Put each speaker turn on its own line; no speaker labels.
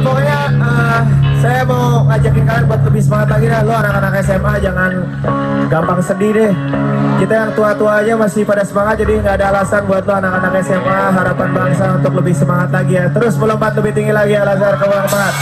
pokoknya uh, saya mau ngajakin kalian buat lebih semangat lagi lah. Lo anak-anak SMA jangan gampang sedih deh. Kita yang tua-tua aja masih pada semangat jadi nggak ada alasan buat lo anak-anak SMA harapan bangsa untuk lebih semangat lagi ya. Terus melompat lebih tinggi lagi ya Lazar ke melompat